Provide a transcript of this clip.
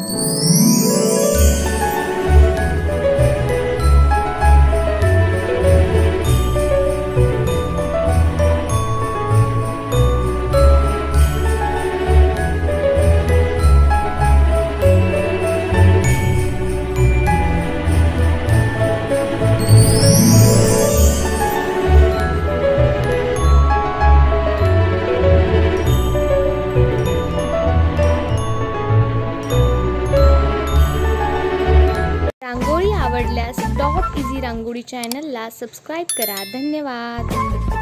嗯。आवडल्यास dot easy रांगोळी चॅनलला subscribe करा. धन्यवाद.